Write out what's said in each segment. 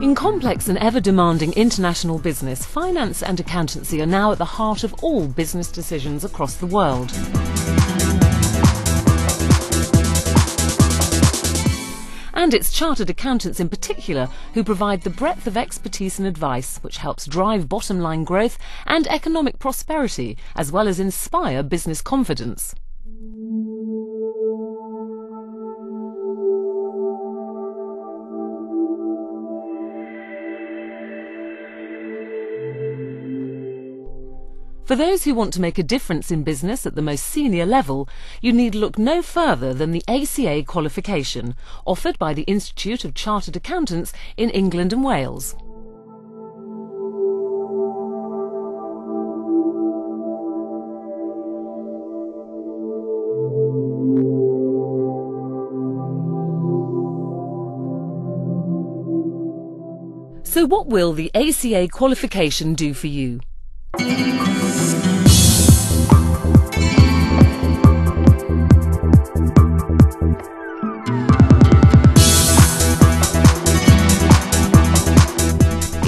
In complex and ever demanding international business, finance and accountancy are now at the heart of all business decisions across the world. And it's chartered accountants in particular who provide the breadth of expertise and advice which helps drive bottom line growth and economic prosperity as well as inspire business confidence. For those who want to make a difference in business at the most senior level, you need look no further than the ACA qualification, offered by the Institute of Chartered Accountants in England and Wales. So what will the ACA qualification do for you?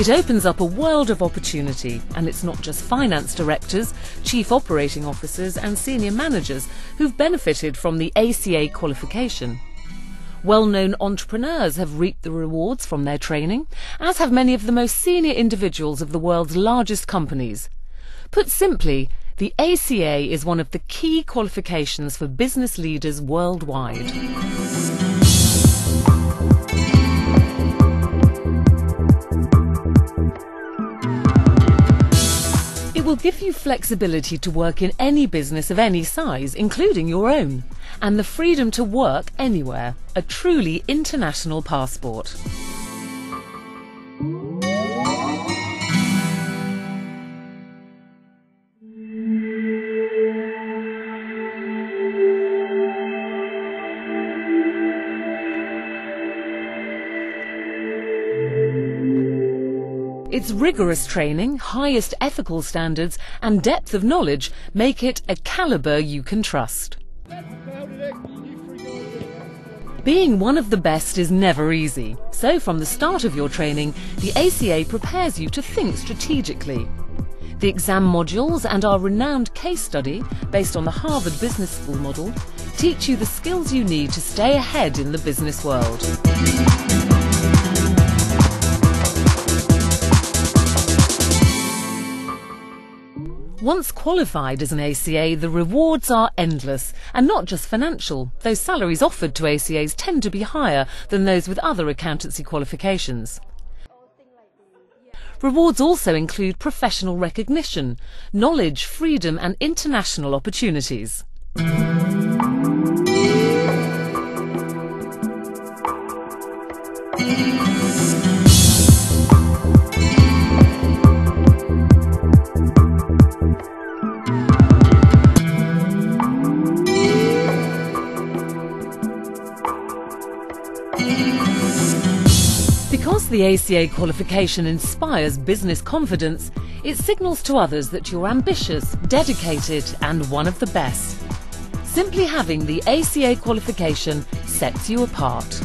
It opens up a world of opportunity, and it's not just finance directors, chief operating officers, and senior managers who've benefited from the ACA qualification. Well known entrepreneurs have reaped the rewards from their training, as have many of the most senior individuals of the world's largest companies. Put simply, the ACA is one of the key qualifications for business leaders worldwide. Give you flexibility to work in any business of any size, including your own, and the freedom to work anywhere, a truly international passport. Its rigorous training, highest ethical standards, and depth of knowledge make it a calibre you can trust. Being one of the best is never easy, so from the start of your training, the ACA prepares you to think strategically. The exam modules and our renowned case study, based on the Harvard Business School model, teach you the skills you need to stay ahead in the business world. Once qualified as an ACA, the rewards are endless, and not just financial, though salaries offered to ACAs tend to be higher than those with other accountancy qualifications. Rewards also include professional recognition, knowledge, freedom, and international opportunities. The ACA qualification inspires business confidence, it signals to others that you're ambitious, dedicated, and one of the best. Simply having the ACA qualification sets you apart.